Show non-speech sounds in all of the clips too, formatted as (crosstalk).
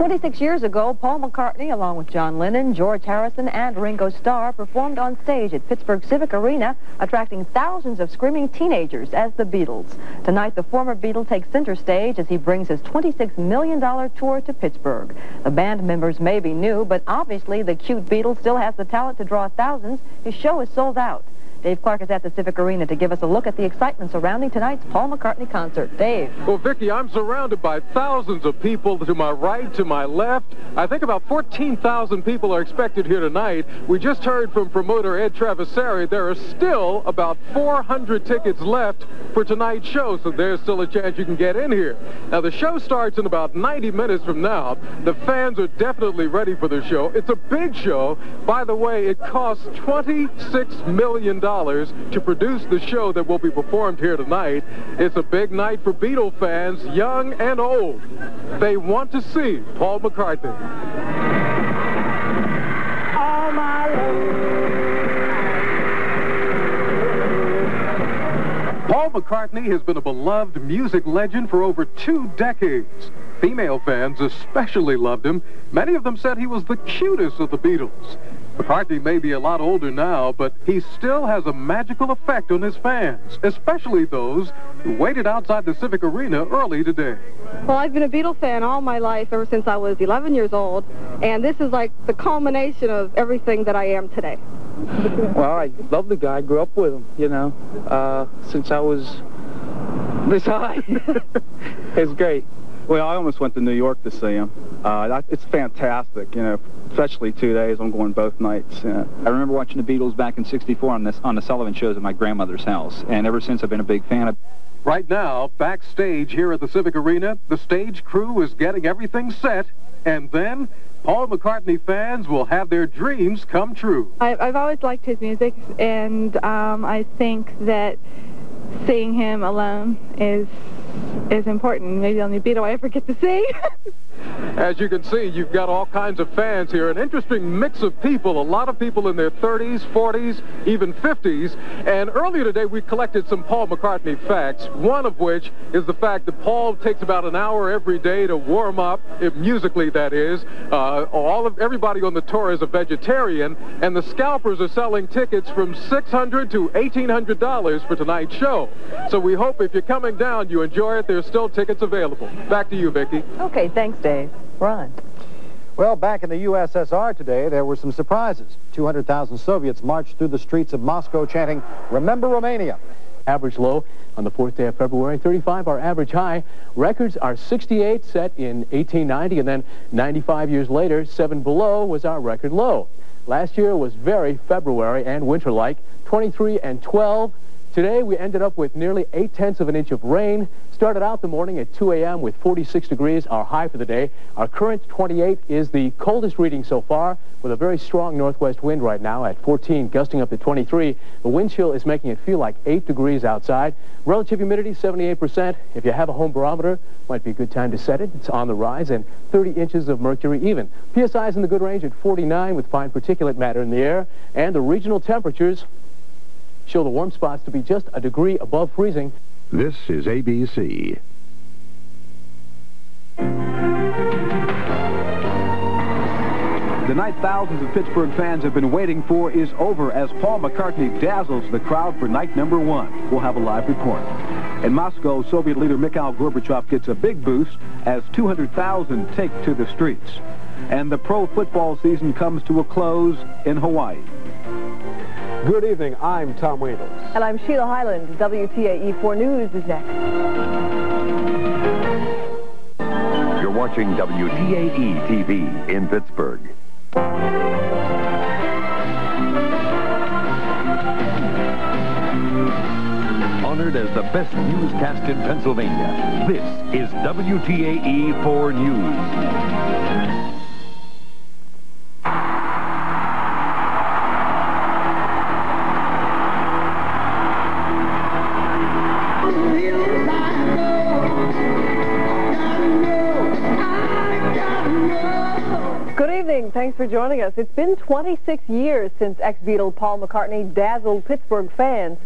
26 years ago, Paul McCartney, along with John Lennon, George Harrison, and Ringo Starr, performed on stage at Pittsburgh Civic Arena, attracting thousands of screaming teenagers as the Beatles. Tonight, the former Beatle takes center stage as he brings his $26 million tour to Pittsburgh. The band members may be new, but obviously the cute Beatle still has the talent to draw thousands. His show is sold out. Dave Clark is at the Civic Arena to give us a look at the excitement surrounding tonight's Paul McCartney concert. Dave. Well, Vicki, I'm surrounded by thousands of people to my right, to my left. I think about 14,000 people are expected here tonight. We just heard from promoter Ed Traversari. There are still about 400 tickets left for tonight's show, so there's still a chance you can get in here. Now, the show starts in about 90 minutes from now. The fans are definitely ready for the show. It's a big show. By the way, it costs $26 million to produce the show that will be performed here tonight. It's a big night for Beatle fans, young and old. They want to see Paul McCartney. All my Paul McCartney has been a beloved music legend for over two decades. Female fans especially loved him. Many of them said he was the cutest of the Beatles. McCartney may be a lot older now, but he still has a magical effect on his fans, especially those who waited outside the Civic Arena early today. Well, I've been a Beatle fan all my life, ever since I was 11 years old, and this is like the culmination of everything that I am today. Well, I love the guy. I grew up with him, you know, uh, since I was this high. (laughs) it's great. Well, I almost went to New York to see him. Uh, that, it's fantastic, you know, especially two days. I'm going both nights. Yeah. I remember watching the Beatles back in 64 on, this, on the Sullivan shows at my grandmother's house, and ever since I've been a big fan of Right now, backstage here at the Civic Arena, the stage crew is getting everything set, and then Paul McCartney fans will have their dreams come true. I've, I've always liked his music, and um, I think that seeing him alone is is important. Maybe the only Beatle I ever get to see. (laughs) As you can see, you've got all kinds of fans here. An interesting mix of people. A lot of people in their 30s, 40s, even 50s. And earlier today, we collected some Paul McCartney facts, one of which is the fact that Paul takes about an hour every day to warm up, if musically that is. Uh, all of Everybody on the tour is a vegetarian, and the scalpers are selling tickets from 600 to $1,800 for tonight's show. So we hope if you're coming down, you enjoy it. There's still tickets available. Back to you, Vicki. Okay, thanks, Dave. Ron. Well, back in the USSR today, there were some surprises. 200,000 Soviets marched through the streets of Moscow chanting, Remember Romania. Average low on the fourth day of February, 35 our average high. Records are 68 set in 1890, and then 95 years later, 7 below was our record low. Last year was very February and winter-like, 23 and 12. Today, we ended up with nearly 8 tenths of an inch of rain. Started out the morning at 2 a.m. with 46 degrees, our high for the day. Our current 28 is the coldest reading so far, with a very strong northwest wind right now at 14, gusting up to 23. The wind chill is making it feel like 8 degrees outside. Relative humidity, 78%. If you have a home barometer, might be a good time to set it. It's on the rise, and 30 inches of mercury even. PSI is in the good range at 49 with fine particulate matter in the air, and the regional temperatures show the warm spots to be just a degree above freezing. This is ABC. The night thousands of Pittsburgh fans have been waiting for is over as Paul McCartney dazzles the crowd for night number one. We'll have a live report. In Moscow, Soviet leader Mikhail Gorbachev gets a big boost as 200,000 take to the streets. And the pro football season comes to a close in Hawaii. Good evening. I'm Tom Wendell. And I'm Sheila Hyland. WTAE 4 News is next. You're watching WTAE TV in Pittsburgh. Honored as the best newscast in Pennsylvania, this is WTAE 4 News. Thanks for joining us. It's been 26 years since ex-Beatle Paul McCartney dazzled Pittsburgh fans.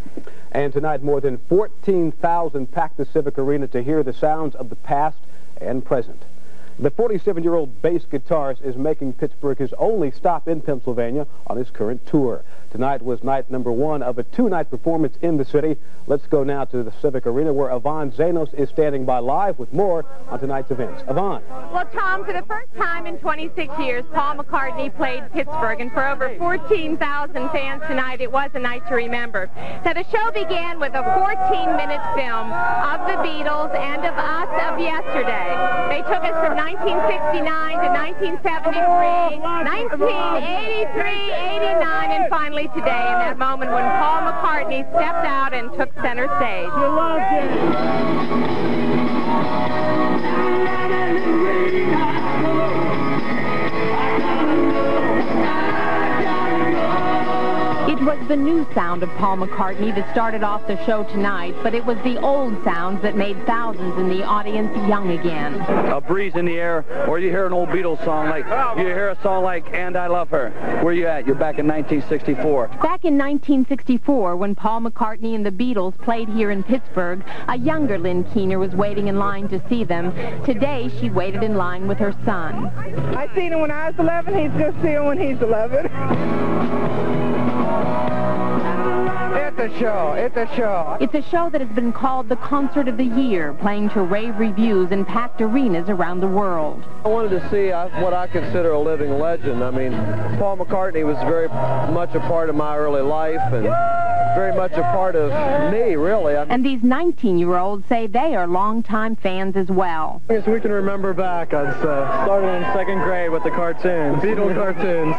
And tonight, more than 14,000 packed the Civic Arena to hear the sounds of the past and present. The 47-year-old bass guitarist is making Pittsburgh his only stop in Pennsylvania on his current tour. Tonight was night number one of a two-night performance in the city. Let's go now to the Civic Arena where Yvonne Zanos is standing by live with more on tonight's events. Yvonne. Well, Tom, for the first time in 26 years, Paul McCartney played Pittsburgh, and for over 14,000 fans tonight, it was a night to remember. Now, the show began with a 14-minute film of the Beatles and of us of yesterday. They took us from 1969 to 1973, 1983, 89, and finally today in that moment when Paul McCartney stepped out and took center stage. You loved it. It was the new sound of Paul McCartney that started off the show tonight, but it was the old sounds that made thousands in the audience young again. A breeze in the air, or you hear an old Beatles song like, you hear a song like, And I Love Her. Where you at? You're back in 1964. Back in 1964, when Paul McCartney and the Beatles played here in Pittsburgh, a younger Lynn Keener was waiting in line to see them. Today, she waited in line with her son. I seen him when I was 11. He's going to see him when he's 11. It's a show. It's a show. It's a show that has been called the Concert of the Year, playing to rave reviews in packed arenas around the world. I wanted to see uh, what I consider a living legend. I mean, Paul McCartney was very much a part of my early life and very much a part of me, really. I and these 19-year-olds say they are longtime fans as well. I guess we can remember back. I uh, started in second grade with the cartoons, Beatle cartoons.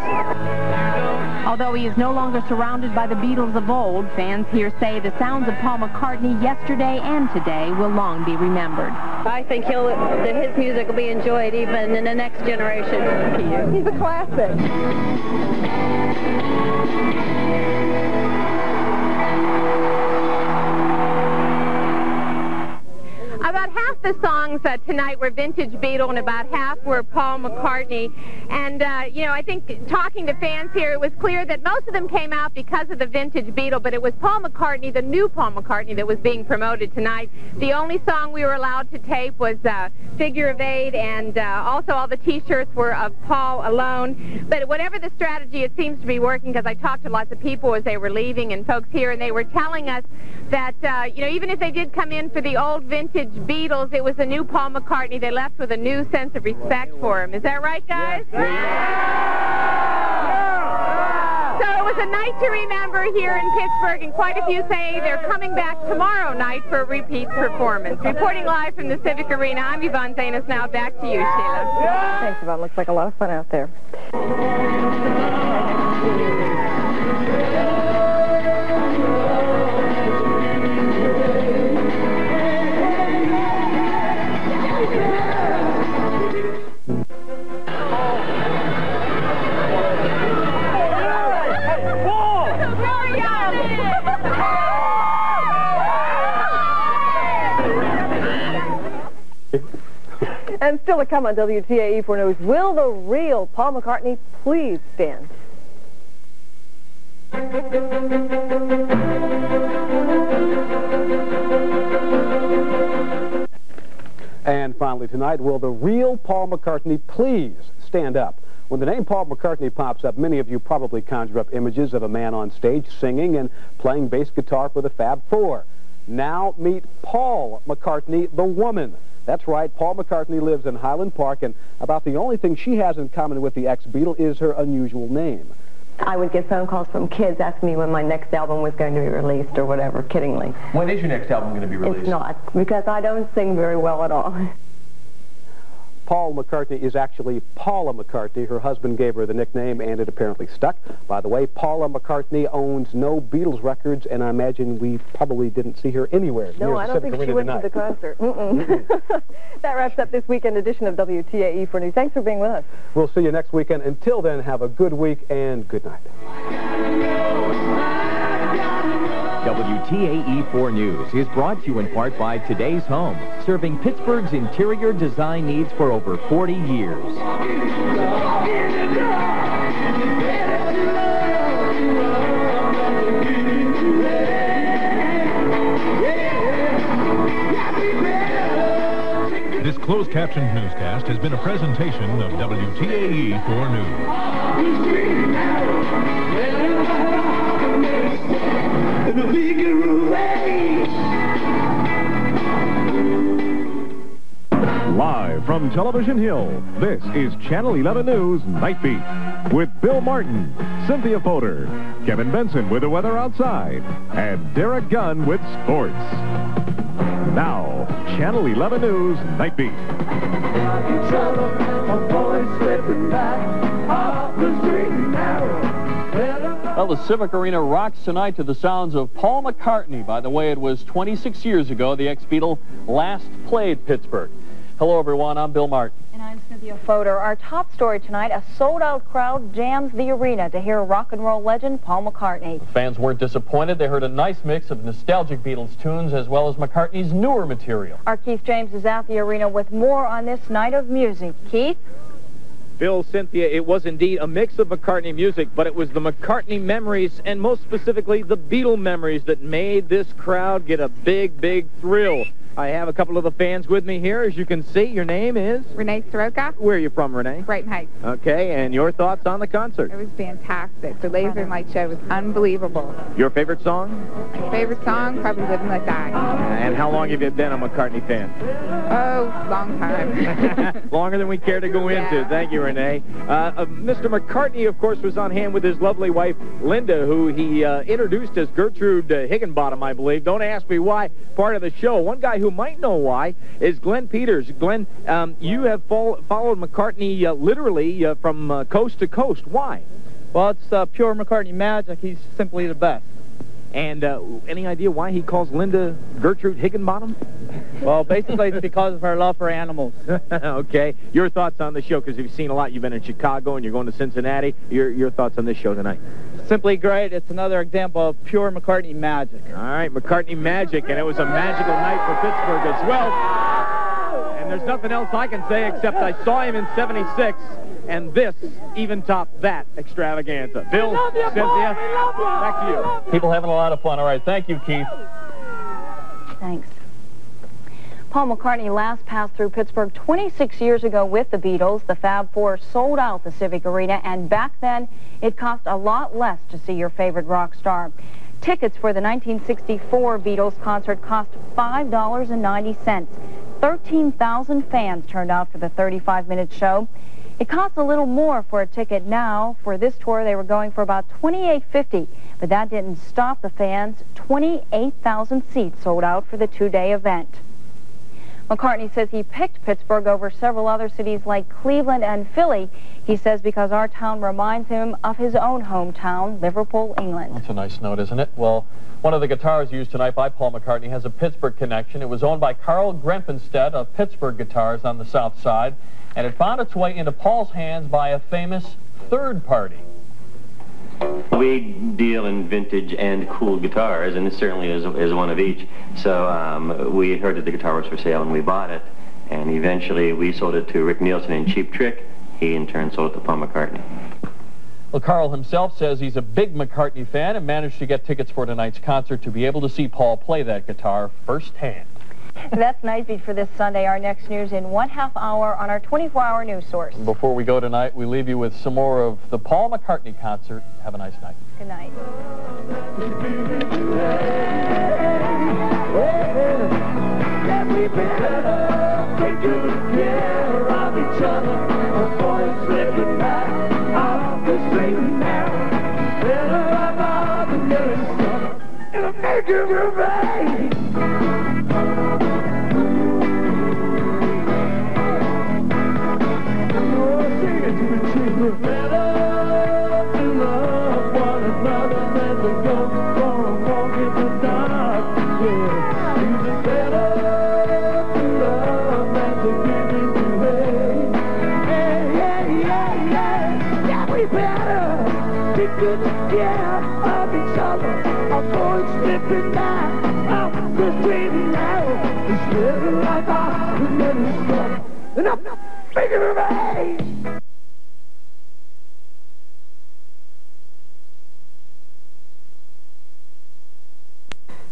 Although he is no longer surrounded by the Beatles of old, fans here say the sounds of Paul McCartney yesterday and today will long be remembered. I think he'll, that his music will be enjoyed even in the next generation. He's a classic. About half the songs uh, tonight were vintage Beatle and about half were Paul McCartney. And, uh, you know, I think talking to fans here, it was clear that most of them came out because of the vintage Beatle, but it was Paul McCartney, the new Paul McCartney, that was being promoted tonight. The only song we were allowed to tape was uh, Figure of Eight, and uh, also all the T-shirts were of Paul alone. But whatever the strategy, it seems to be working because I talked to lots of people as they were leaving and folks here, and they were telling us that, uh, you know, even if they did come in for the old vintage Beatles, it was the new Paul McCartney. They left with a new sense of respect for him. Is that right, guys? Yeah. So it was a night to remember here in Pittsburgh, and quite a few say they're coming back tomorrow night for a repeat performance. Reporting live from the Civic Arena, I'm Yvonne Zanos. Now back to you, Sheila. Thanks, Yvonne. Looks like a lot of fun out there. Still to come on WTAE 4 News, will the real Paul McCartney please stand? And finally tonight, will the real Paul McCartney please stand up? When the name Paul McCartney pops up, many of you probably conjure up images of a man on stage singing and playing bass guitar for the Fab Four. Now meet Paul McCartney, the woman. That's right, Paul McCartney lives in Highland Park, and about the only thing she has in common with the ex-Beatle is her unusual name. I would get phone calls from kids asking me when my next album was going to be released or whatever, kiddingly. When is your next album going to be released? It's not, because I don't sing very well at all. (laughs) Paul McCartney is actually Paula McCartney. Her husband gave her the nickname, and it apparently stuck. By the way, Paula McCartney owns no Beatles records, and I imagine we probably didn't see her anywhere no, near I don't think she went tonight. to the concert. (laughs) Mm -mm. (laughs) that wraps up this weekend edition of WTAE 4 News. Thanks for being with us. We'll see you next weekend. Until then, have a good week and good night. WTAE4 News is brought to you in part by Today's Home, serving Pittsburgh's interior design needs for over 40 years. This closed captioned newscast has been a presentation of 4 News. Live from Television Hill, this is Channel 11 News Night Beat with Bill Martin, Cynthia Fodor, Kevin Benson with the weather outside, and Derek Gunn with sports. Now, Channel 11 News Night Beat. Well, the Civic Arena rocks tonight to the sounds of Paul McCartney. By the way, it was 26 years ago the ex-Beatle last played Pittsburgh. Hello, everyone. I'm Bill Martin. And I'm Cynthia Fodor. Our top story tonight, a sold-out crowd jams the arena to hear rock and roll legend Paul McCartney. The fans weren't disappointed. They heard a nice mix of nostalgic Beatles tunes as well as McCartney's newer material. Our Keith James is at the arena with more on this night of music. Keith? Bill, Cynthia, it was indeed a mix of McCartney music, but it was the McCartney memories, and most specifically the Beatle memories, that made this crowd get a big, big thrill. I have a couple of the fans with me here. As you can see, your name is? Renee Soroka. Where are you from, Renee? Brighton Heights. Okay, and your thoughts on the concert? It was fantastic. The Laser Light Show was unbelievable. Your favorite song? My favorite song? Probably Living and Let Die. And how long have you been a McCartney fan? Oh, long time. (laughs) (laughs) Longer than we care to go yeah. into. Thank you, Renee. Uh, uh, Mr. McCartney, of course, was on hand with his lovely wife, Linda, who he uh, introduced as Gertrude uh, Higginbottom, I believe. Don't ask me why. Part of the show. One guy who might know why is Glenn Peters. Glenn, um, you have fol followed McCartney uh, literally uh, from uh, coast to coast. Why? Well, it's uh, pure McCartney magic. He's simply the best. And uh, any idea why he calls Linda Gertrude Higginbottom? Well, basically it's because of her love for animals. (laughs) okay. Your thoughts on the show, because you've seen a lot. You've been in Chicago and you're going to Cincinnati. Your, your thoughts on this show tonight? Simply great. It's another example of pure McCartney magic. All right, McCartney magic, and it was a magical night for Pittsburgh as well. And there's nothing else I can say except I saw him in 76, and this even topped that extravaganza. Bill, you, Cynthia, back to you. People having a lot of fun. All right, thank you, Keith. Thanks. Paul McCartney last passed through Pittsburgh 26 years ago with the Beatles. The Fab Four sold out the Civic Arena, and back then, it cost a lot less to see your favorite rock star. Tickets for the 1964 Beatles concert cost $5.90. 13,000 fans turned out for the 35-minute show. It costs a little more for a ticket now. For this tour, they were going for about $28.50, but that didn't stop the fans. 28,000 seats sold out for the two-day event. McCartney says he picked Pittsburgh over several other cities like Cleveland and Philly. He says because our town reminds him of his own hometown, Liverpool, England. That's a nice note, isn't it? Well, one of the guitars used tonight by Paul McCartney has a Pittsburgh connection. It was owned by Carl Grenpenstedt of Pittsburgh Guitars on the south side, and it found its way into Paul's hands by a famous third party. We deal in vintage and cool guitars, and this certainly is, is one of each. So um, we heard that the guitar was for sale, and we bought it. And eventually we sold it to Rick Nielsen in Cheap Trick. He, in turn, sold it to Paul McCartney. Well, Carl himself says he's a big McCartney fan and managed to get tickets for tonight's concert to be able to see Paul play that guitar firsthand. That's Night Beat for this Sunday. Our next news in one half hour on our 24-hour news source. Before we go tonight, we leave you with some more of the Paul McCartney concert. Have a nice night. Good night.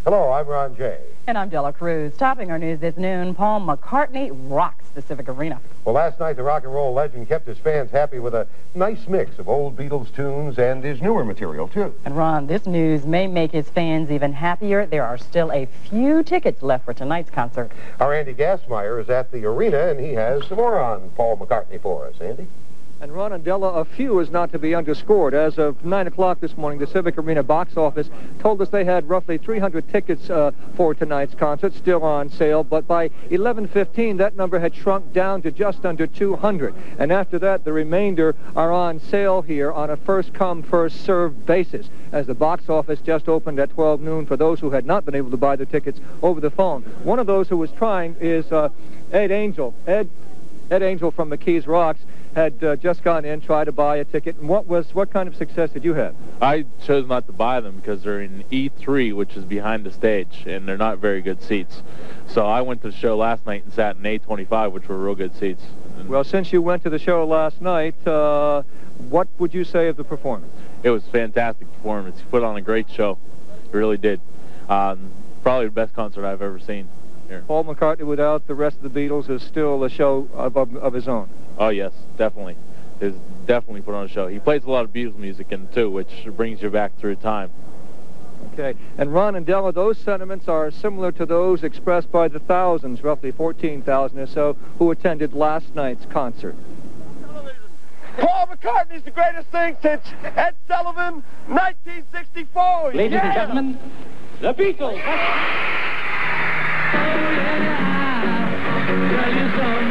Hello, I'm Ron Jay. And I'm Della Cruz. Topping our news this noon, Paul McCartney rocks the Civic Arena. Well, last night, the rock and roll legend kept his fans happy with a nice mix of old Beatles tunes and his newer material, too. And Ron, this news may make his fans even happier. There are still a few tickets left for tonight's concert. Our Andy Gastmeyer is at the arena, and he has some more on Paul McCartney for us. Andy? And Ron and Della, a few is not to be underscored. As of 9 o'clock this morning, the Civic Arena box office told us they had roughly 300 tickets uh, for tonight's concert, still on sale. But by 11.15, that number had shrunk down to just under 200. And after that, the remainder are on sale here on a first-come, first-served basis, as the box office just opened at 12 noon for those who had not been able to buy their tickets over the phone. One of those who was trying is uh, Ed Angel. Ed, Ed Angel from McKees Rocks had uh, just gone in, tried to buy a ticket. And what was what kind of success did you have? I chose not to buy them because they're in E3, which is behind the stage, and they're not very good seats. So I went to the show last night and sat in A25, which were real good seats. Well, since you went to the show last night, uh, what would you say of the performance? It was fantastic performance. He put on a great show. He really did. Um, probably the best concert I've ever seen here. Paul McCartney without the rest of the Beatles is still a show of, of, of his own. Oh, yes, definitely. He's definitely put on a show. He plays a lot of Beatles music in too, which brings you back through time. Okay. And Ron and Della, those sentiments are similar to those expressed by the thousands, roughly 14,000 or so, who attended last night's concert. Paul McCartney's the greatest thing since Ed Sullivan, 1964. Ladies yeah. and gentlemen, the Beatles. Oh,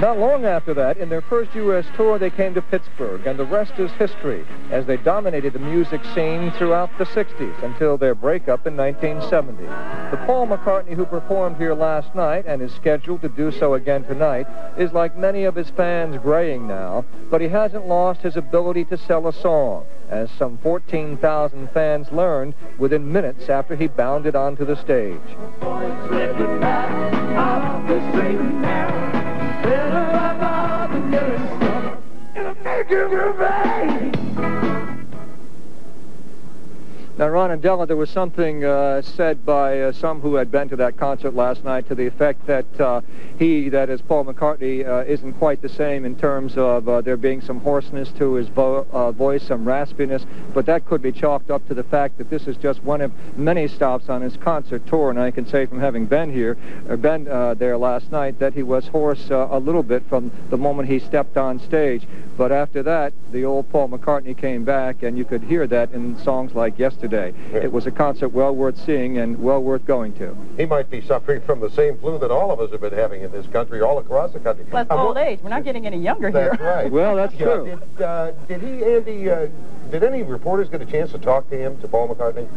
Not long after that, in their first U.S. tour, they came to Pittsburgh, and the rest is history, as they dominated the music scene throughout the 60s until their breakup in 1970. The Paul McCartney who performed here last night and is scheduled to do so again tonight is like many of his fans graying now, but he hasn't lost his ability to sell a song, as some 14,000 fans learned within minutes after he bounded onto the stage. Better her about the killing stuff. It'll make you groove. Now, Ron and Della, there was something uh, said by uh, some who had been to that concert last night to the effect that uh, he, that is Paul McCartney, uh, isn't quite the same in terms of uh, there being some hoarseness to his vo uh, voice, some raspiness, but that could be chalked up to the fact that this is just one of many stops on his concert tour, and I can say from having been here, or been there last night, that he was hoarse a little bit from the moment he stepped on stage. But after that, the old Paul McCartney came back, and you could hear that in songs like Yesterday yesterday. Yeah. It was a concert well worth seeing and well worth going to. He might be suffering from the same flu that all of us have been having in this country, all across the country. Plus old age. We're not getting any younger that's here. That's right. well, that's yeah, true. Did, uh, did he, Andy, uh, did any reporters get a chance to talk to him, to Paul McCartney?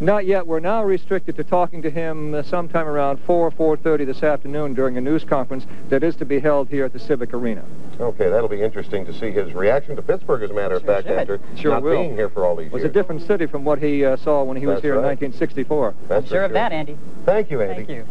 Not yet. We're now restricted to talking to him uh, sometime around 4, 4.30 this afternoon during a news conference that is to be held here at the Civic Arena. Okay, that'll be interesting to see his reaction to Pittsburgh, as a matter of sure fact, should. after sure not will. being here for all these years. It was years. a different city from what he uh, saw when he That's was here right. in 1964. That's I'm sure of that, Andy. Thank you, Andy. Thank you.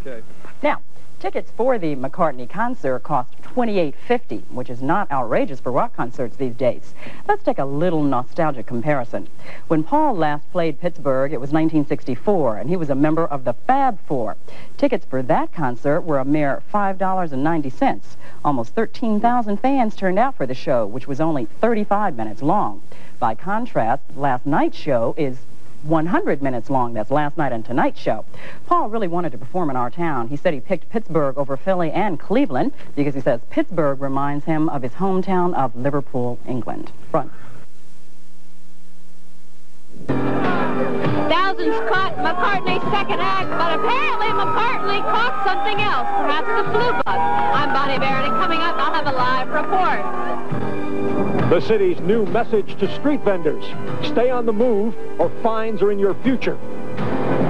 Okay. Now, tickets for the McCartney concert cost $28.50, which is not outrageous for rock concerts these days. Let's take a little nostalgic comparison. When Paul last played Pittsburgh, it was 1964, and he was a member of the Fab Four. Tickets for that concert were a mere $5.90. Almost 13,000 fans turned out for the show, which was only 35 minutes long. By contrast, last night's show is 100 minutes long. That's last night and tonight's show. Paul really wanted to perform in our town. He said he picked Pittsburgh over Philly and Cleveland because he says Pittsburgh reminds him of his hometown of Liverpool, England. Front. Thousands caught McCartney's second act, but apparently McCartney caught something else, perhaps the flu bug. I'm Bonnie Barron, and coming up, I'll have a live report. The city's new message to street vendors. Stay on the move or fines are in your future.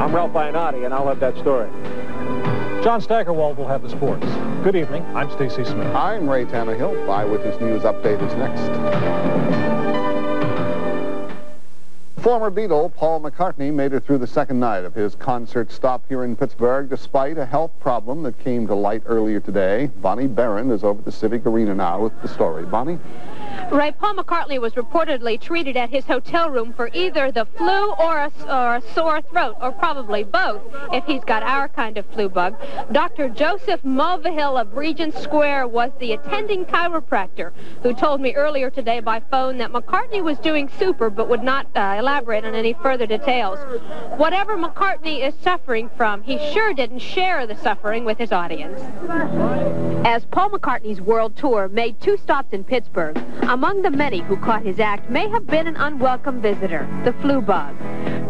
I'm Ralph Iannotti, and I'll have that story. John Steigerwald will have the sports. Good evening. I'm Stacy Smith. I'm Ray Tannehill. Eyewitness News Update is next. Former Beatle Paul McCartney made it through the second night of his concert stop here in Pittsburgh despite a health problem that came to light earlier today. Bonnie Barron is over at the Civic Arena now with the story. Bonnie? Ray, Paul McCartney was reportedly treated at his hotel room for either the flu or a, or a sore throat, or probably both, if he's got our kind of flu bug. Dr. Joseph Mulvihill of Regent Square was the attending chiropractor who told me earlier today by phone that McCartney was doing super but would not uh, elaborate on any further details. Whatever McCartney is suffering from, he sure didn't share the suffering with his audience. As Paul McCartney's world tour made two stops in Pittsburgh, among the many who caught his act may have been an unwelcome visitor, the flu bug.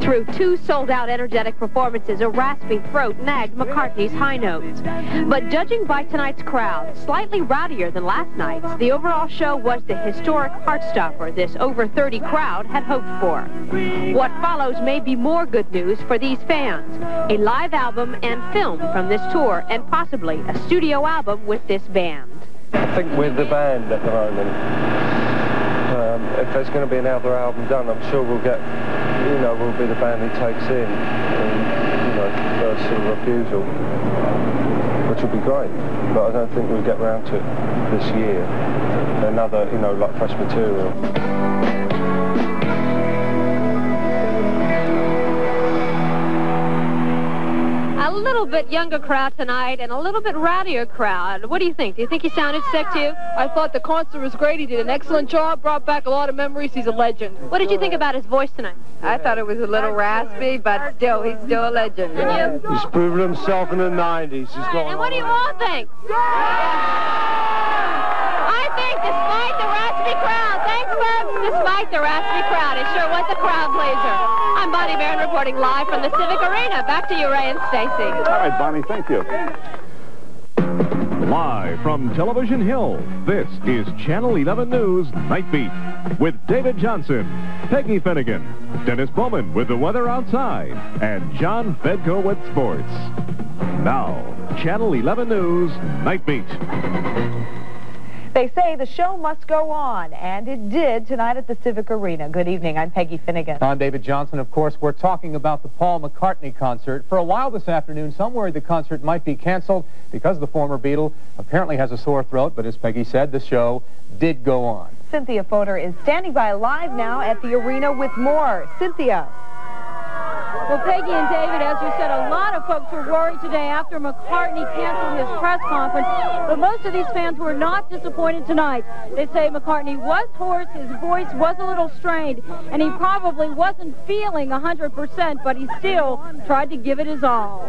Through two sold-out energetic performances, a raspy throat nagged McCartney's high notes. But judging by tonight's crowd, slightly rowdier than last night's, the overall show was the historic heartstopper this over 30 crowd had hoped for. What follows may be more good news for these fans, a live album and film from this tour, and possibly a studio album with this band. I think we're the band at the moment. Um, if there's going to be another album done, I'm sure we'll get, you know, we'll be the band he takes in, and, you know, first sort of refusal, which will be great. But I don't think we'll get round to it this year. Another, you know, like fresh material. Little bit younger crowd tonight and a little bit rowdier crowd. What do you think? Do you think he sounded sick to you? I thought the concert was great. He did an excellent job, brought back a lot of memories. He's a legend. What did you think about his voice tonight? I thought it was a little raspy, but still, he's still a legend. And you? He's proven himself in the 90s. He's going And what do you all think? I think despite the raspy crowd, thanks folks, despite the raspy crowd, it sure was a crowd pleaser. I'm Bonnie Barron reporting live from the Civic Arena. Back to you, Ray and Stacy. All right, Bonnie, thank you. Live from Television Hill, this is Channel 11 News Night Beat with David Johnson, Peggy Finnegan, Dennis Bowman with the weather outside, and John Fedko with sports. Now, Channel 11 News Night Beat. They say the show must go on, and it did tonight at the Civic Arena. Good evening. I'm Peggy Finnegan. I'm David Johnson. Of course, we're talking about the Paul McCartney concert. For a while this afternoon, some worried the concert might be canceled because the former Beatle apparently has a sore throat, but as Peggy said, the show did go on. Cynthia Fodor is standing by live now at the arena with more. Cynthia. Well, Peggy and David, as you said, a lot of folks were worried today after McCartney canceled his press conference. But most of these fans were not disappointed tonight. They say McCartney was hoarse, his voice was a little strained, and he probably wasn't feeling 100%, but he still tried to give it his all.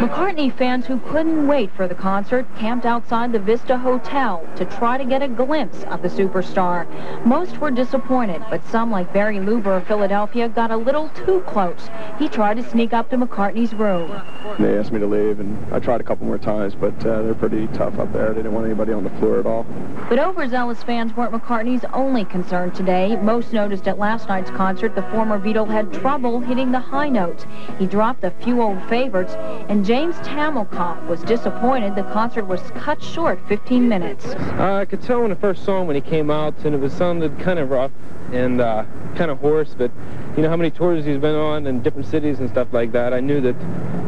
McCartney fans who couldn't wait for the concert camped outside the Vista Hotel to try to get a glimpse of the superstar. Most were disappointed, but some, like Barry Luber of Philadelphia, got a little too close. He tried to sneak up to McCartney's room. They asked me to leave, and I tried a couple more times, but uh, they're pretty tough up there. They didn't want anybody on the floor at all. But overzealous fans weren't McCartney's only concern today. Most noticed at last night's concert the former Beatle had trouble hitting the high notes. He dropped a few old favorites, and James Tamelkamp was disappointed the concert was cut short 15 minutes. Uh, I could tell when the first song when he came out, and it was sounded kind of rough and uh, kind of hoarse, but you know how many tours he's been on in different cities and stuff like that. I knew that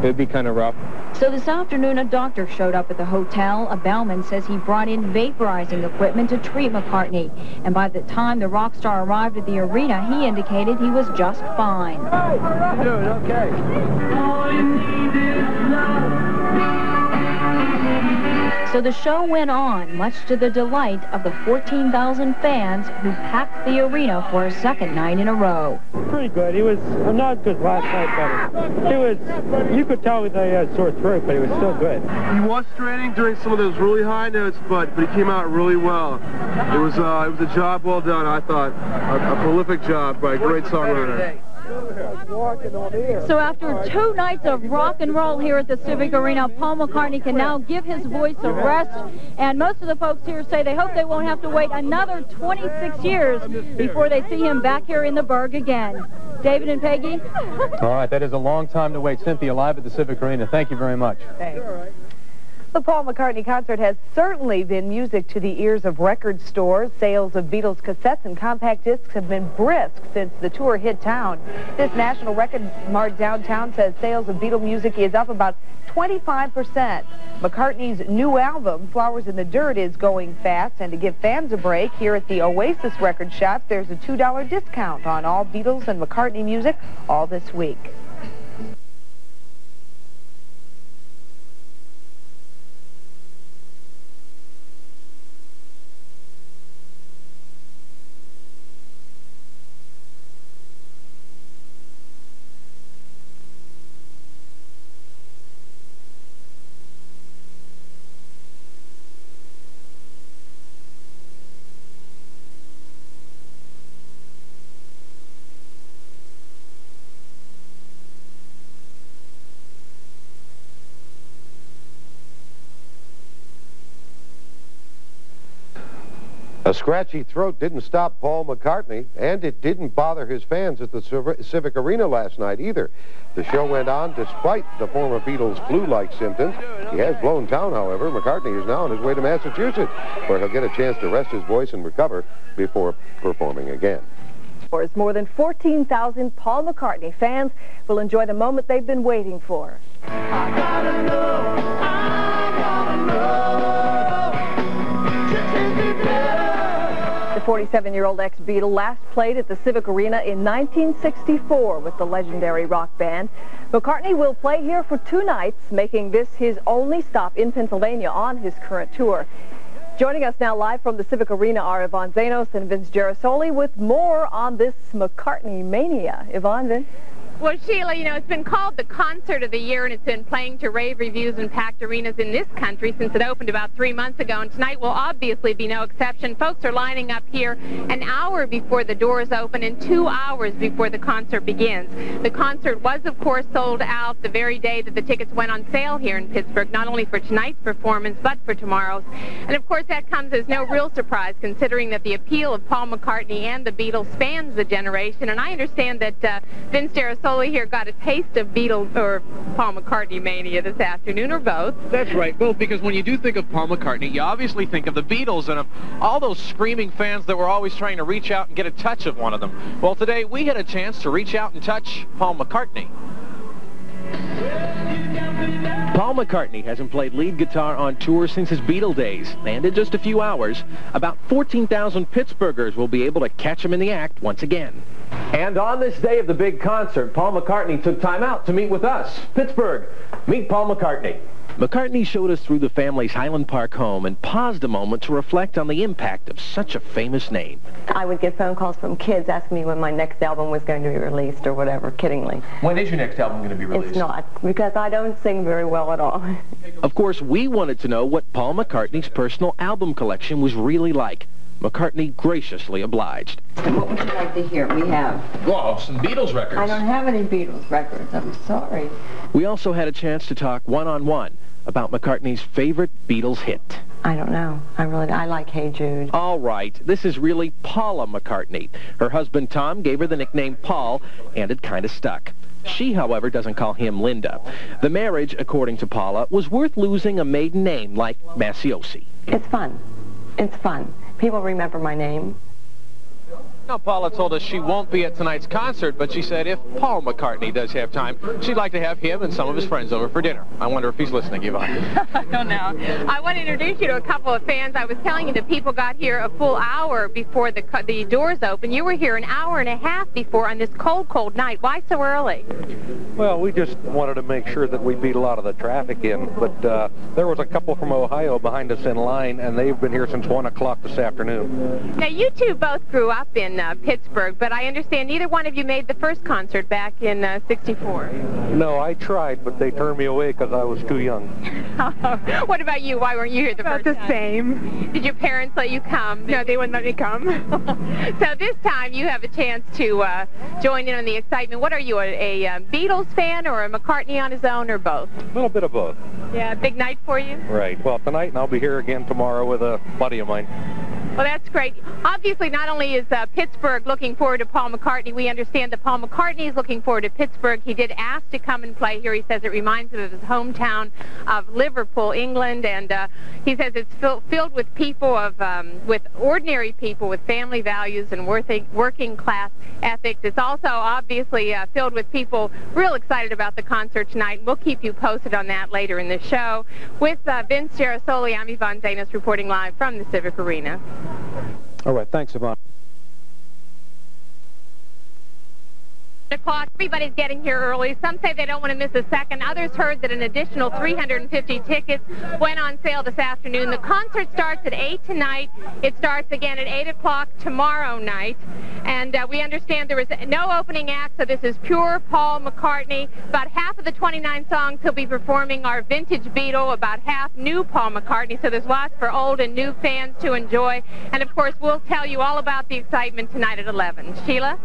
it would be kind of rough. So this afternoon, a doctor showed up at the hotel. A bellman says he brought in vaporizing equipment to treat McCartney. And by the time the rock star arrived at the arena, he indicated he was just fine. Doing So the show went on, much to the delight of the 14,000 fans who packed the arena for a second night in a row. Pretty good. He was uh, not as good last night, but he was, you could tell that he had a sore throat, but he was still good. He was straining during some of those really high notes, but, but he came out really well. It was, uh, it was a job well done, I thought. A, a prolific job by a great songwriter. So after two nights of rock and roll here at the Civic Arena, Paul McCartney can now give his voice a rest. And most of the folks here say they hope they won't have to wait another 26 years before they see him back here in the Burgh again. David and Peggy? All right, that is a long time to wait. Cynthia, live at the Civic Arena. Thank you very much. Thanks. The Paul McCartney concert has certainly been music to the ears of record stores. Sales of Beatles cassettes and compact discs have been brisk since the tour hit town. This National Record Mart downtown says sales of Beatle music is up about 25%. McCartney's new album, Flowers in the Dirt, is going fast, and to give fans a break, here at the Oasis Record Shop, there's a $2 discount on all Beatles and McCartney music all this week. A scratchy throat didn't stop Paul McCartney, and it didn't bother his fans at the Civic Arena last night either. The show went on despite the former Beatles' flu-like symptoms. He has blown town, however. McCartney is now on his way to Massachusetts, where he'll get a chance to rest his voice and recover before performing again. More than 14,000 Paul McCartney fans will enjoy the moment they've been waiting for. The 47-year-old ex-Beatle last played at the Civic Arena in 1964 with the legendary rock band. McCartney will play here for two nights, making this his only stop in Pennsylvania on his current tour. Joining us now live from the Civic Arena are Yvonne Zanos and Vince Gerasoli with more on this McCartney mania. Yvonne, Vince? Well, Sheila, you know, it's been called the concert of the year, and it's been playing to rave reviews and packed arenas in this country since it opened about three months ago, and tonight will obviously be no exception. Folks are lining up here an hour before the doors open and two hours before the concert begins. The concert was, of course, sold out the very day that the tickets went on sale here in Pittsburgh, not only for tonight's performance, but for tomorrow's. And, of course, that comes as no real surprise, considering that the appeal of Paul McCartney and the Beatles spans the generation, and I understand that uh, Vince Gerasoli here got a taste of Beatles or Paul McCartney mania this afternoon, or both. That's right, both, because when you do think of Paul McCartney, you obviously think of the Beatles and of all those screaming fans that were always trying to reach out and get a touch of one of them. Well, today we had a chance to reach out and touch Paul McCartney. Paul McCartney hasn't played lead guitar on tour since his Beatle days, and in just a few hours, about 14,000 Pittsburghers will be able to catch him in the act once again. And on this day of the big concert, Paul McCartney took time out to meet with us. Pittsburgh, meet Paul McCartney. McCartney showed us through the family's Highland Park home and paused a moment to reflect on the impact of such a famous name. I would get phone calls from kids asking me when my next album was going to be released or whatever, kiddingly. When is your next album going to be released? It's not, because I don't sing very well at all. Of course, we wanted to know what Paul McCartney's personal album collection was really like. McCartney graciously obliged. What would you like to hear? We have. Well, some Beatles records. I don't have any Beatles records. I'm sorry. We also had a chance to talk one-on-one about McCartney's favorite Beatles hit. I don't know. I really, I like Hey Jude. All right, this is really Paula McCartney. Her husband Tom gave her the nickname Paul, and it kind of stuck. She, however, doesn't call him Linda. The marriage, according to Paula, was worth losing a maiden name like Masiosi. It's fun. It's fun. People remember my name. Now, Paula told us she won't be at tonight's concert, but she said if Paul McCartney does have time, she'd like to have him and some of his friends over for dinner. I wonder if he's listening, Yvonne. (laughs) I don't know. I want to introduce you to a couple of fans. I was telling you that people got here a full hour before the the doors open. You were here an hour and a half before on this cold, cold night. Why so early? Well, we just wanted to make sure that we beat a lot of the traffic in, but uh, there was a couple from Ohio behind us in line, and they've been here since 1 o'clock this afternoon. Now, you two both grew up in uh, Pittsburgh, but I understand neither one of you made the first concert back in uh, 64. No, I tried, but they turned me away because I was too young. (laughs) what about you? Why weren't you here the About first the time? same. Did your parents let you come? No, they wouldn't let me come. (laughs) so this time you have a chance to uh, join in on the excitement. What are you, a, a uh, Beatles fan or a McCartney on his own or both? A little bit of both. Yeah, big night for you? Right. Well, tonight, and I'll be here again tomorrow with a buddy of mine. Well, that's great. Obviously, not only is uh, Pittsburgh looking forward to Paul McCartney, we understand that Paul McCartney is looking forward to Pittsburgh. He did ask to come and play here. He says it reminds him of his hometown of Liverpool, England, and uh, he says it's fill, filled with people of um, with ordinary people with family values and working working class ethics. It's also obviously uh, filled with people real excited about the concert tonight. We'll keep you posted on that later in the show. With uh, Vince Gerasoli, I'm Yvonne Zanos reporting live from the Civic Arena. All right, thanks, Yvonne. O'clock. Everybody's getting here early. Some say they don't want to miss a second. Others heard that an additional 350 tickets went on sale this afternoon. The concert starts at 8 tonight. It starts again at 8 o'clock tomorrow night. And uh, we understand there is no opening act, so this is pure Paul McCartney. About half of the 29 songs he'll be performing are vintage Beatle, about half new Paul McCartney. So there's lots for old and new fans to enjoy. And of course, we'll tell you all about the excitement tonight at 11. Sheila?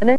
And then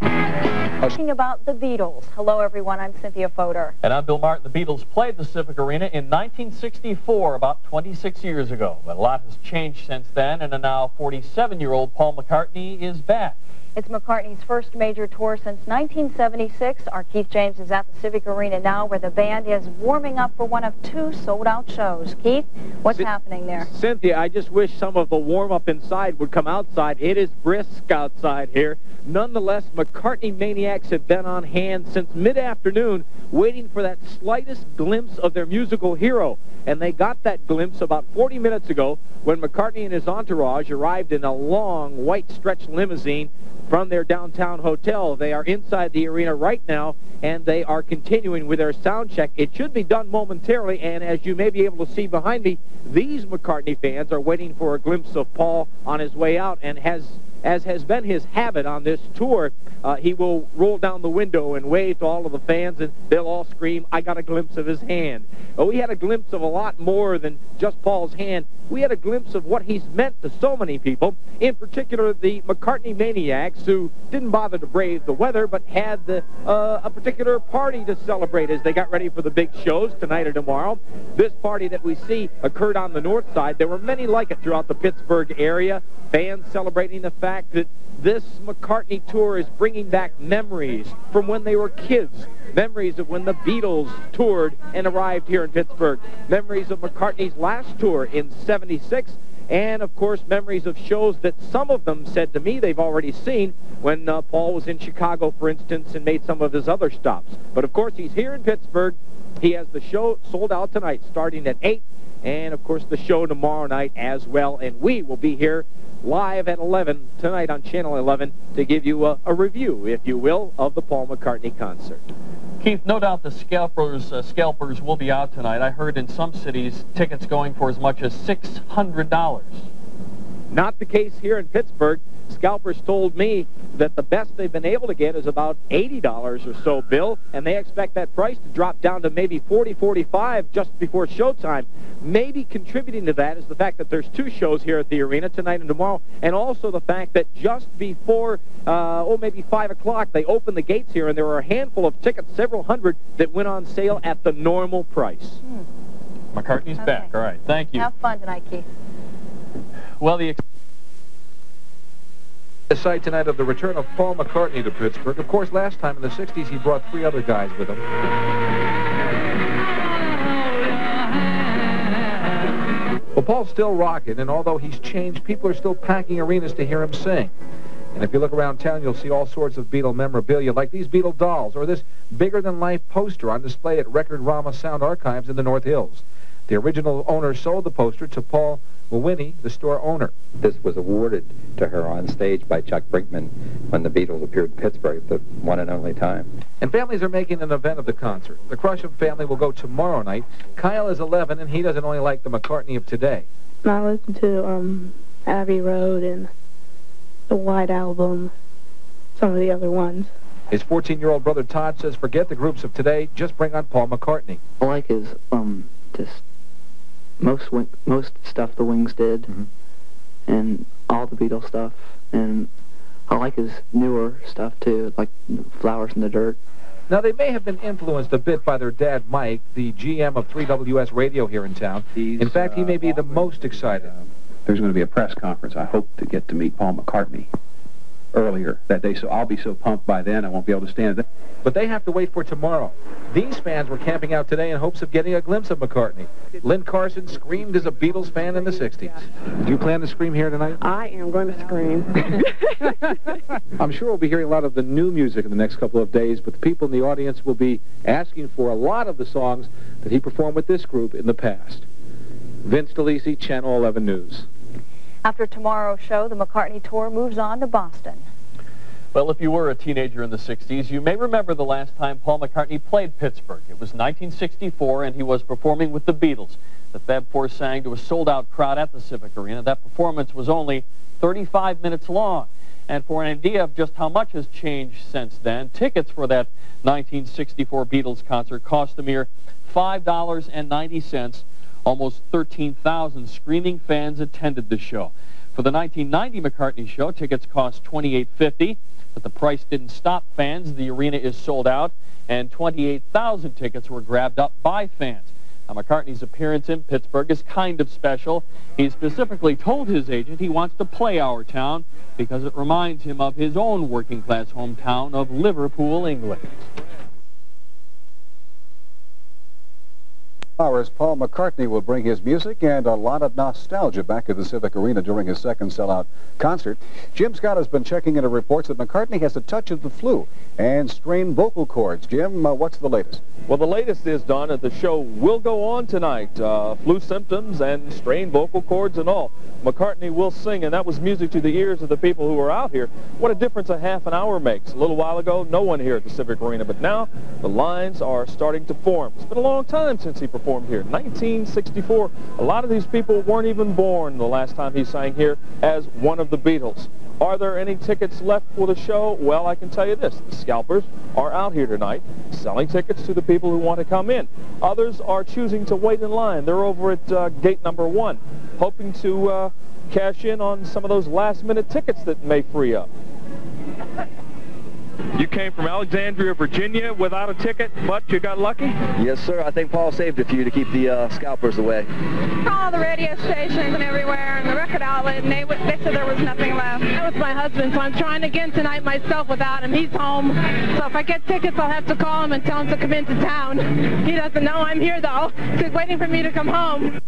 talking about the Beatles. Hello, everyone. I'm Cynthia Fodor. And I'm Bill Martin. The Beatles played the Civic Arena in 1964, about 26 years ago. But a lot has changed since then, and a now 47-year-old Paul McCartney is back. It's McCartney's first major tour since 1976. Our Keith James is at the Civic Arena now where the band is warming up for one of two sold-out shows. Keith, what's C happening there? Cynthia, I just wish some of the warm-up inside would come outside. It is brisk outside here. Nonetheless, McCartney maniacs have been on hand since mid-afternoon waiting for that slightest glimpse of their musical hero. And they got that glimpse about 40 minutes ago when McCartney and his entourage arrived in a long white stretch limousine from their downtown hotel. They are inside the arena right now, and they are continuing with their sound check. It should be done momentarily, and as you may be able to see behind me, these McCartney fans are waiting for a glimpse of Paul on his way out, and has as has been his habit on this tour, uh, he will roll down the window and wave to all of the fans, and they'll all scream, I got a glimpse of his hand. Oh, we had a glimpse of a lot more than just Paul's hand. We had a glimpse of what he's meant to so many people, in particular the McCartney maniacs who didn't bother to brave the weather, but had the, uh, a particular party to celebrate as they got ready for the big shows tonight or tomorrow. This party that we see occurred on the north side. There were many like it throughout the Pittsburgh area. Fans celebrating the fact that this McCartney tour is bringing back memories from when they were kids, memories of when the Beatles toured and arrived here in Pittsburgh, memories of McCartney's last tour in 76, and, of course, memories of shows that some of them said to me they've already seen when uh, Paul was in Chicago, for instance, and made some of his other stops. But, of course, he's here in Pittsburgh. He has the show sold out tonight, starting at 8, and, of course, the show tomorrow night as well. And we will be here live at 11 tonight on Channel 11 to give you a, a review, if you will, of the Paul McCartney concert. Keith, no doubt the scalpers uh, scalpers will be out tonight. I heard in some cities tickets going for as much as $600. Not the case here in Pittsburgh. Scalpers told me that the best they've been able to get is about $80 or so, Bill, and they expect that price to drop down to maybe 40 45 just before showtime. Maybe contributing to that is the fact that there's two shows here at the arena tonight and tomorrow, and also the fact that just before, uh, oh, maybe 5 o'clock, they opened the gates here, and there were a handful of tickets, several hundred, that went on sale at the normal price. Hmm. McCartney's okay. back. All right. Thank you. Have fun tonight, Keith. Well, the the sight tonight of the return of Paul McCartney to Pittsburgh. Of course, last time in the 60s, he brought three other guys with him. Well, Paul's still rocking, and although he's changed, people are still packing arenas to hear him sing. And if you look around town, you'll see all sorts of Beatle memorabilia, like these Beatle dolls, or this bigger-than-life poster on display at Record Rama Sound Archives in the North Hills. The original owner sold the poster to Paul Mawhinney, the store owner. This was awarded to her on stage by Chuck Brinkman when the Beatles appeared in Pittsburgh the one and only time. And families are making an event of the concert. The Crusham family will go tomorrow night. Kyle is 11, and he doesn't only like the McCartney of today. I listen to um, Abbey Road and the White Album, some of the other ones. His 14-year-old brother Todd says, forget the groups of today, just bring on Paul McCartney. I like his, um, just most most stuff the Wings did, mm -hmm. and all the Beatles stuff, and I like his newer stuff too, like Flowers in the Dirt. Now, they may have been influenced a bit by their dad, Mike, the GM of 3WS Radio here in town. in fact, he may be the most excited. there's going to be a press conference. I hope to get to meet Paul McCartney earlier that day, so I'll be so pumped by then I won't be able to stand it. But they have to wait for tomorrow. These fans were camping out today in hopes of getting a glimpse of McCartney. Lynn Carson screamed as a Beatles fan in the 60s. Do you plan to scream here tonight? I am going to scream. (laughs) I'm sure we'll be hearing a lot of the new music in the next couple of days, but the people in the audience will be asking for a lot of the songs that he performed with this group in the past. Vince DeLisi, Channel 11 News. After tomorrow's show, the McCartney tour moves on to Boston. Well, if you were a teenager in the 60s, you may remember the last time Paul McCartney played Pittsburgh. It was 1964, and he was performing with the Beatles. The Fab Four sang to a sold-out crowd at the Civic Arena. That performance was only 35 minutes long. And for an idea of just how much has changed since then, tickets for that 1964 Beatles concert cost a mere $5.90. Almost 13,000 screaming fans attended the show. For the 1990 McCartney show, tickets cost $28.50. But the price didn't stop fans. The arena is sold out, and 28,000 tickets were grabbed up by fans. Now, McCartney's appearance in Pittsburgh is kind of special. He specifically told his agent he wants to play our town because it reminds him of his own working-class hometown of Liverpool, England. Hours, Paul McCartney will bring his music and a lot of nostalgia back to the Civic Arena during his second sellout concert. Jim Scott has been checking into reports that McCartney has a touch of the flu and strained vocal cords. Jim, uh, what's the latest? Well, the latest is, Don, that the show will go on tonight. Uh, flu symptoms and strained vocal cords and all. McCartney will sing, and that was music to the ears of the people who were out here. What a difference a half an hour makes. A little while ago, no one here at the Civic Arena, but now the lines are starting to form. It's been a long time since he performed performed here. 1964. A lot of these people weren't even born the last time he sang here as one of the Beatles. Are there any tickets left for the show? Well, I can tell you this. The scalpers are out here tonight selling tickets to the people who want to come in. Others are choosing to wait in line. They're over at uh, gate number one, hoping to uh, cash in on some of those last-minute tickets that may free up. You came from Alexandria, Virginia without a ticket, but you got lucky? Yes, sir. I think Paul saved a few to keep the uh, scalpers away. All the radio stations and everywhere and the record outlet, and they, they said there was nothing left. That was my husband, so I'm trying again tonight myself without him. He's home. So if I get tickets, I'll have to call him and tell him to come into town. He doesn't know I'm here, though. He's waiting for me to come home.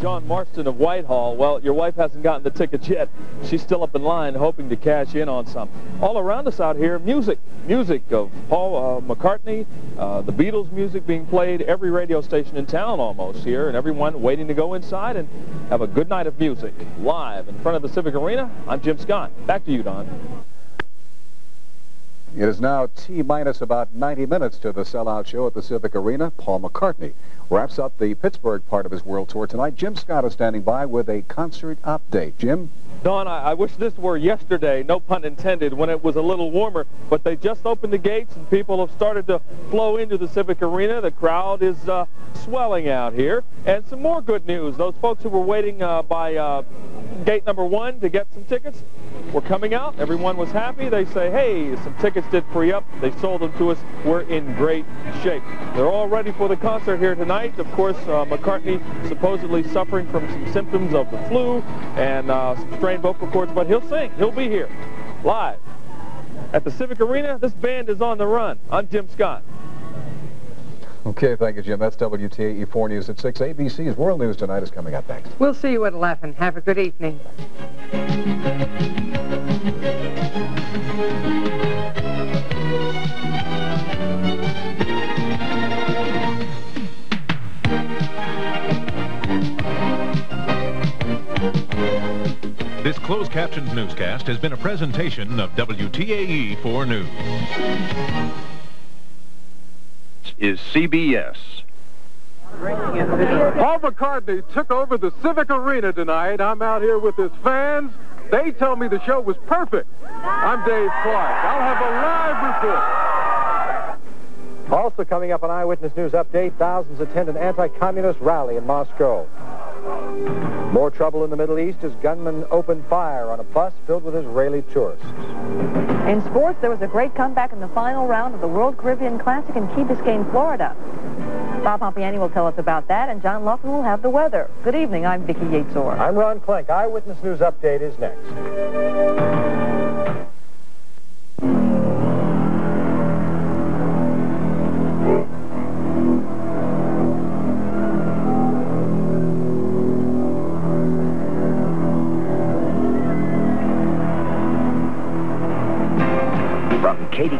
John Marston of Whitehall. Well, your wife hasn't gotten the tickets yet. She's still up in line hoping to cash in on some. All around us out here, music. Music of Paul uh, McCartney, uh, the Beatles music being played, every radio station in town almost here, and everyone waiting to go inside and have a good night of music. Live in front of the Civic Arena, I'm Jim Scott. Back to you, Don. It is now T-minus about 90 minutes to the sellout show at the Civic Arena. Paul McCartney wraps up the Pittsburgh part of his world tour tonight. Jim Scott is standing by with a concert update. Jim? Don, I, I, wish this were yesterday, no pun intended, when it was a little warmer, but they just opened the gates and people have started to flow into the Civic Arena. The crowd is uh, swelling out here. And some more good news. Those folks who were waiting uh, by uh, gate number one to get some tickets We're coming out. Everyone was happy. They say, hey, some tickets did free up. They sold them to us. We're in great shape. They're all ready for the concert here tonight. Of course, uh, McCartney supposedly suffering from some symptoms of the flu and uh, some strained vocal cords, but he'll sing. He'll be here live at the Civic Arena. This band is on the run. I'm Jim Scott. Okay, thank you, Jim. That's WTAE 4 News at 6. ABC's World News Tonight is coming up next. We'll see you at 11. Have a good evening. This closed captioned newscast has been a presentation of WTAE 4 News. Is CBS. Paul McCartney took over the Civic Arena tonight. I'm out here with his fans. They tell me the show was perfect. I'm Dave Clark. I'll have a live report. Also coming up on Eyewitness News Update, thousands attend an anti-communist rally in Moscow. More trouble in the Middle East as gunmen opened fire on a bus filled with Israeli tourists. In sports, there was a great comeback in the final round of the Royal Caribbean Classic in Key Biscayne, Florida. Bob Pompeani will tell us about that, and John Laughlin will have the weather. Good evening. I'm Vicki Yatesor. I'm Ron Klink. Eyewitness News Update is next.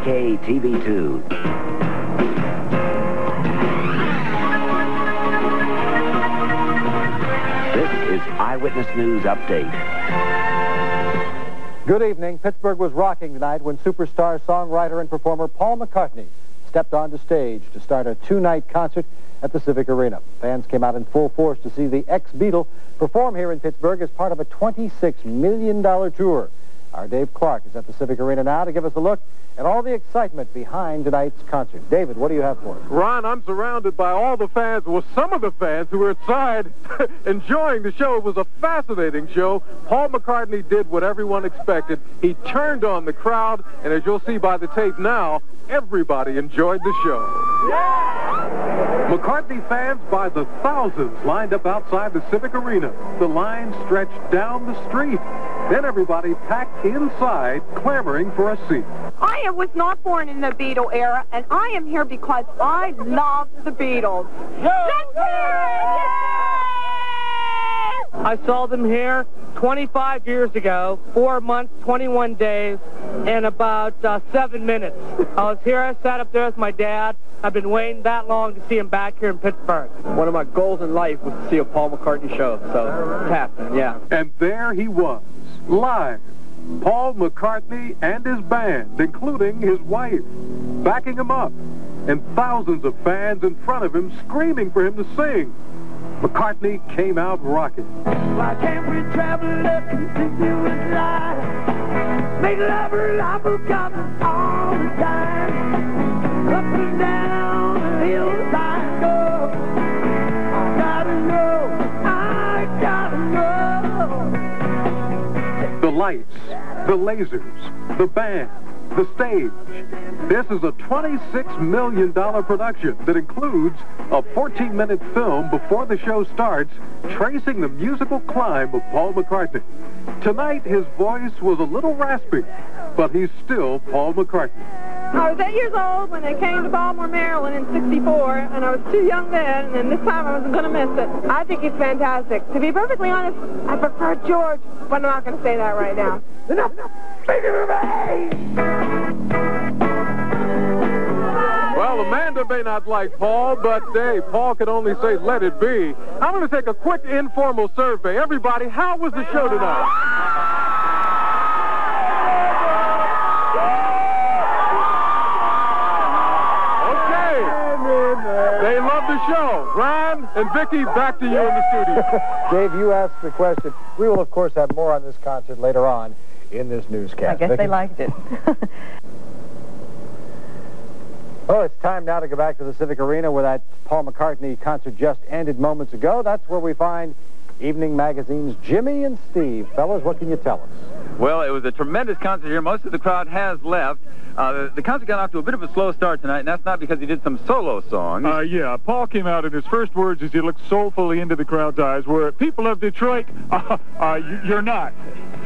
KDK TV2. This is Eyewitness News Update. Good evening. Pittsburgh was rocking tonight when superstar songwriter and performer Paul McCartney stepped onto stage to start a two-night concert at the Civic Arena. Fans came out in full force to see the ex-Beatle perform here in Pittsburgh as part of a $26 million tour. Our Dave Clark is at the Civic Arena now to give us a look at all the excitement behind tonight's concert. David, what do you have for us? Ron, I'm surrounded by all the fans, well, some of the fans who were inside (laughs) enjoying the show. It was a fascinating show. Paul McCartney did what everyone expected. He turned on the crowd, and as you'll see by the tape now, everybody enjoyed the show. McCartney fans by the thousands lined up outside the Civic Arena. The line stretched down the street. Then everybody packed inside, clamoring for a seat. I was not born in the Beatle era, and I am here because I love the Beatles. I saw them here 25 years ago, four months, 21 days, and about uh, seven minutes. I was here, I sat up there with my dad. I've been waiting that long to see him back here in Pittsburgh. One of my goals in life was to see a Paul McCartney show, so it's happening, yeah. And there he was, live. Paul McCartney and his band, including his wife, backing him up, and thousands of fans in front of him screaming for him to sing. McCartney came out rocking. Why can't we travel up continuous life? Make love a couple all the time. Up and down the hillside go. I gotta know, I gotta know. The lights, the lasers, the band, the stage. This is a $26 million production that includes a 14-minute film before the show starts tracing the musical climb of Paul McCartney. Tonight, his voice was a little raspy, but he's still Paul McCartney. I was eight years old when they came to Baltimore, Maryland in 64, and I was too young then, and this time I wasn't going to miss it. I think he's fantastic. To be perfectly honest, I prefer George, but I'm not going to say that right now. Enough! Well, Amanda may not like Paul, but hey, Paul can only say let it be. I'm going to take a quick informal survey. Everybody, how was the show tonight? And Vicky, back to you in the studio. (laughs) Dave, you asked the question. We will, of course, have more on this concert later on in this newscast. I guess Vicki? they liked it. (laughs) Well, it's time now to go back to the Civic Arena where that Paul McCartney concert just ended moments ago. That's where we find Evening Magazine's Jimmy and Steve. Fellas, what can you tell us? Well, it was a tremendous concert here. Most of the crowd has left. Uh, the, concert got off to a bit of a slow start tonight, and that's not because he did some solo songs. Uh, yeah, Paul came out, and his first words as he looked soulfully into the crowd's eyes were, people of Detroit, (laughs) uh, uh, you- you're not.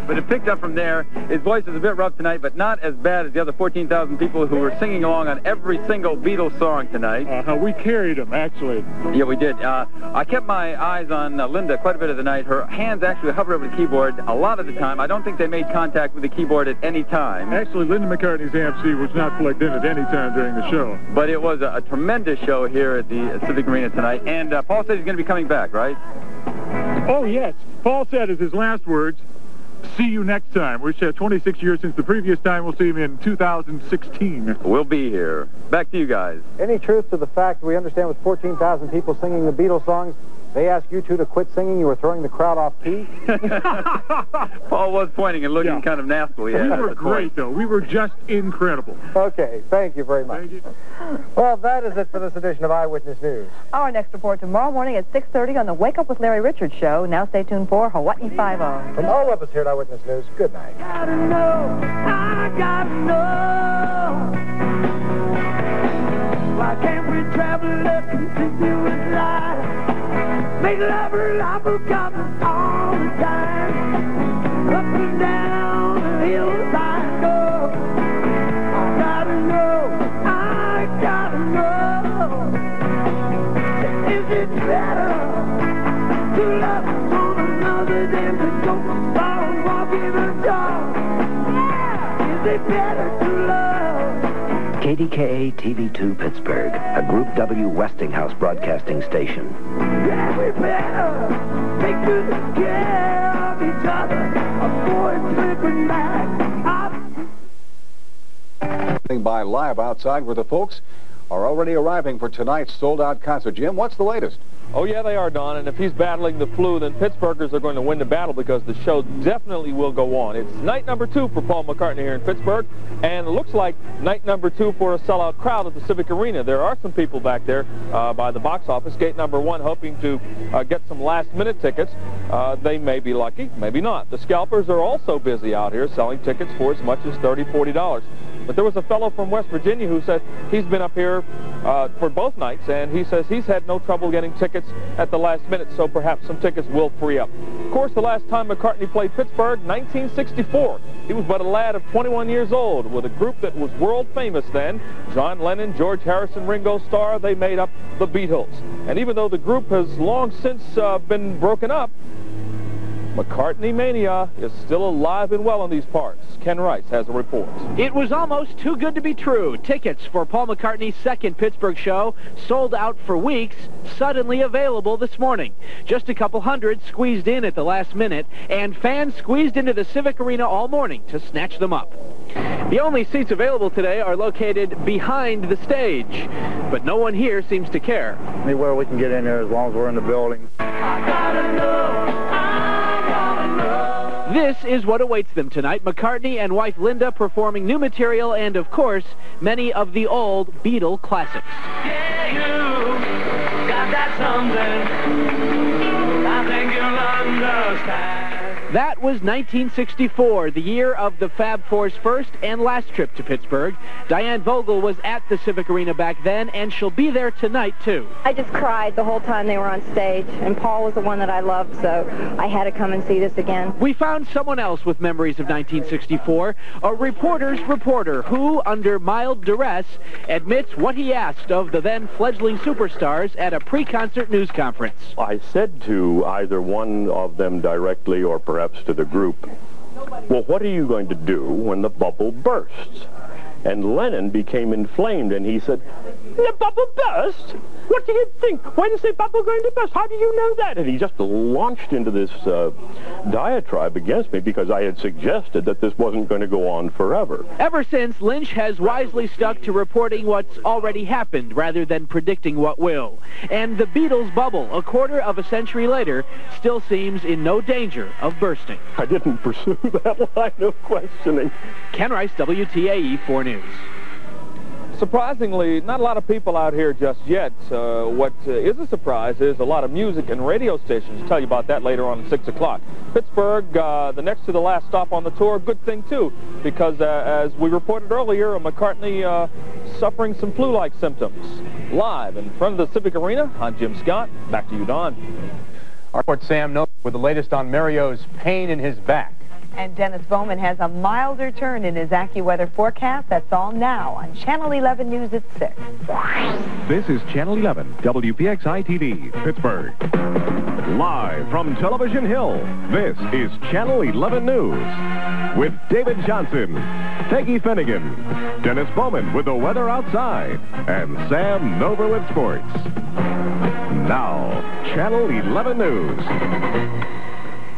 But it picked up from there. His voice is a bit rough tonight, but not as bad as the other 14,000 people who were singing along on every single Beatles song tonight. Uh, we carried him, actually. Yeah, we did. Uh, I kept my eyes on uh, Linda quite a bit of the night. Her hands actually hovered over the keyboard a lot of the time. I don't think they made contact with the keyboard at any time. Actually, Linda McCartney's AMC was not plugged in at any time during the show. But it was a, a tremendous show here at the uh, Civic Arena tonight. And uh, Paul said he's going to be coming back, right? Oh, yes. Paul said as his last words, see you next time, which uh, 26 years since the previous time. We'll see him in 2016. We'll be here. Back to you guys. Any truth to the fact we understand with 14,000 people singing the Beatles songs, they asked you two to quit singing, you were throwing the crowd off key? (laughs) Paul was pointing and looking kind of nastily at we were great, points. though. We were just incredible. Okay, thank you very much. Well, that is it for this edition of Eyewitness News. Our next report tomorrow morning at 6.30 on the Wake Up with Larry Richards show. Now stay tuned for Hawaii. 5-0. From all of us here at Eyewitness News, good night. Gotta know, I gotta know. Why can't we travel a continuous life? Make love reliable coming all the time. Up and down the hillside go. I gotta know, I gotta know. Is it better to love one another than to go on walking the dog? Is it better to love? KDKA TV2 Pittsburgh, a Group W Westinghouse broadcasting station. Yeah, we better take good care of each other. Avoid slipping back. By live outside where the folks are already arriving for tonight's sold-out concert. Jim, what's the latest? Oh, yeah, they are, Don. And if he's battling the flu, then Pittsburghers are going to win the battle because the show definitely will go on. It's night number two for Paul McCartney here in Pittsburgh, and it looks like night number two for a sellout crowd at the Civic Arena. There are some people back there uh, by the box office, gate number one, hoping to uh, get some last-minute tickets. Uh, they may be lucky, maybe not. The scalpers are also busy out here selling tickets for as much as $30, $40. But there was a fellow from West Virginia who said he's been up here uh, for both nights, and he says he's had no trouble getting tickets at the last minute, so perhaps some tickets will free up. Of course, the last time McCartney played Pittsburgh, 1964. He was but a lad of 21 years old with a group that was world famous then. John Lennon, George Harrison, Ringo Starr, they made up the Beatles. And even though the group has long since uh, been broken up, McCartney mania is still alive and well in these parts. Ken Rice has a report. It was almost too good to be true. Tickets for Paul McCartney's second Pittsburgh show sold out for weeks, suddenly available this morning. Just a couple hundred squeezed in at the last minute, and fans squeezed into the Civic Arena all morning to snatch them up. The only seats available today are located behind the stage, but no one here seems to care. Anywhere we can get in there as long as we're in the building. This is what awaits them tonight. McCartney and wife Linda performing new material and, of course, many of the old Beatle classics. Yeah, you got that something. I think you'll understand. That was 1964, the year of the Fab Four's first and last trip to Pittsburgh. Diane Vogel was at the Civic Arena back then, and she'll be there tonight, too. I just cried the whole time they were on stage, and Paul was the one that I loved, so I had to come and see this again. We found someone else with memories of 1964, a reporter's reporter who, under mild duress, admits what he asked of the then fledgling superstars at a pre-concert news conference. I said to either one of them directly or perhaps to the group, well, what are you going to do when the bubble bursts? And Lennon became inflamed, and he said, the bubble burst? What do you think? When's the bubble going to burst? How do you know that? And he just launched into this uh, diatribe against me because I had suggested that this wasn't going to go on forever. Ever since, Lynch has wisely stuck to reporting what's already happened rather than predicting what will. And the Beatles bubble, a quarter of a century later, still seems in no danger of bursting. I didn't pursue (laughs) that line of questioning. Ken Rice, WTAE 4 News. Surprisingly, not a lot of people out here just yet. Uh, what uh, is a surprise is a lot of music and radio stations. I'll tell you about that later on at 6 o'clock. Pittsburgh, uh, the next to the last stop on the tour, good thing too, because uh, as we reported earlier, McCartney uh, suffering some flu-like symptoms. Live in front of the Civic Arena, I'm Jim Scott. Back to you, Don. Our report Sam with the latest on Mario's pain in his back. And Dennis Bowman has a milder turn in his AccuWeather forecast. That's all now on Channel 11 News at 6. This is Channel 11, WPXI TV, Pittsburgh. Live from Television Hill, this is Channel 11 News. With David Johnson, Peggy Finnegan, Dennis Bowman with the weather outside, and Sam Nover with sports. Now, Channel 11 News.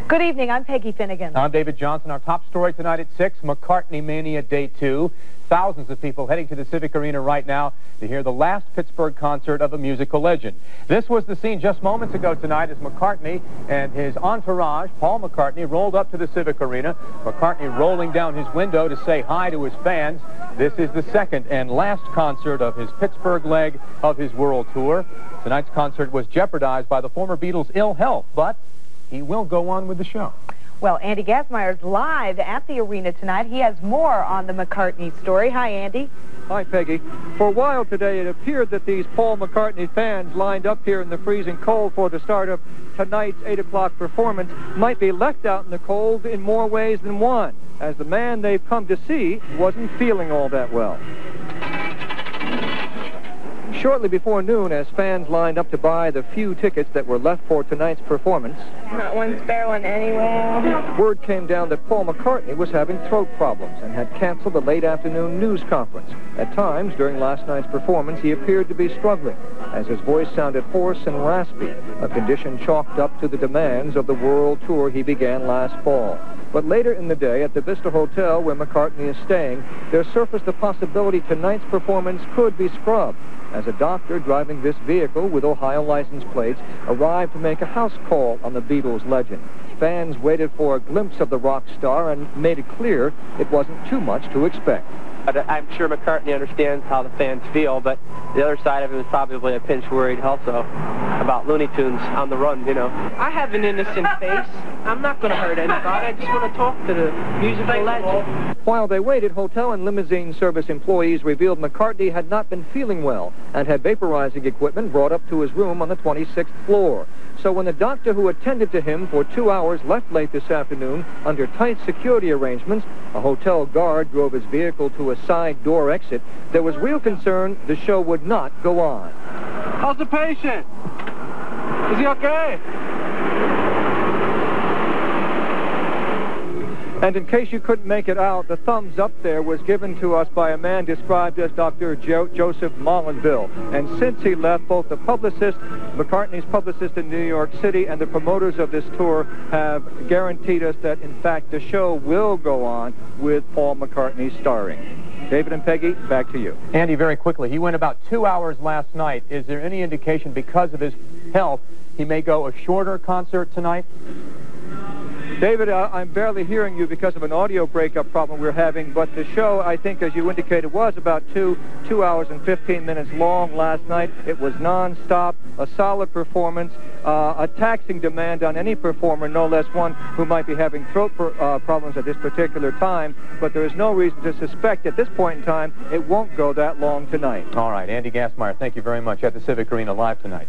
Good evening. I'm Peggy Finnegan. I'm David Johnson. Our top story tonight at 6, McCartney Mania Day 2. Thousands of people heading to the Civic Arena right now to hear the last Pittsburgh concert of a musical legend. This was the scene just moments ago tonight as McCartney and his entourage, Paul McCartney, rolled up to the Civic Arena. McCartney rolling down his window to say hi to his fans. This is the second and last concert of his Pittsburgh leg of his world tour. Tonight's concert was jeopardized by the former Beatles' ill health, but he will go on with the show. Well, Andy Gastmeyer's live at the arena tonight. He has more on the McCartney story. Hi, Andy. Hi, Peggy. For a while today, it appeared that these Paul McCartney fans lined up here in the freezing cold for the start of tonight's 8 o'clock performance might be left out in the cold in more ways than one, as the man they've come to see wasn't feeling all that well. Shortly before noon, as fans lined up to buy the few tickets that were left for tonight's performance, Not one spare one anywhere. word came down that Paul McCartney was having throat problems and had canceled the late afternoon news conference. At times during last night's performance, he appeared to be struggling, as his voice sounded hoarse and raspy, a condition chalked up to the demands of the world tour he began last fall. But later in the day, at the Vista Hotel where McCartney is staying, there surfaced the possibility tonight's performance could be scrubbed, as a doctor driving this vehicle with Ohio license plates arrived to make a house call on the Beatles legend. Fans waited for a glimpse of the rock star and made it clear it wasn't too much to expect. I'm sure McCartney understands how the fans feel, but the other side of him is probably a pinch worried also about Looney Tunes on the run, you know. I have an innocent face. I'm not going to hurt anybody. I just want to talk to the musical legend. While they waited, hotel and limousine service employees revealed McCartney had not been feeling well and had vaporizing equipment brought up to his room on the 26th floor. So when the doctor who attended to him for two hours left late this afternoon under tight security arrangements, a hotel guard drove his vehicle to a side door exit, there was real concern the show would not go on. How's the patient? Is he okay? And in case you couldn't make it out, the thumbs up there was given to us by a man described as Dr. Jo- Joseph Mollenville. And since he left, both the publicist, McCartney's publicist in New York City, and the promoters of this tour have guaranteed us that, in fact, the show will go on with Paul McCartney starring. David and Peggy, back to you. Andy, very quickly, he went about two hours last night. Is there any indication because of his health he may go a shorter concert tonight? David, uh, I'm barely hearing you because of an audio breakup problem we're having, but the show, I think, as you indicated, was about two, two hours and 15 minutes long last night. It was nonstop, a solid performance, uh, a taxing demand on any performer, no less one who might be having throat uh, problems at this particular time, but there is no reason to suspect at this point in time it won't go that long tonight. All right, Andy Gastmeyer, thank you very much at the Civic Arena live tonight.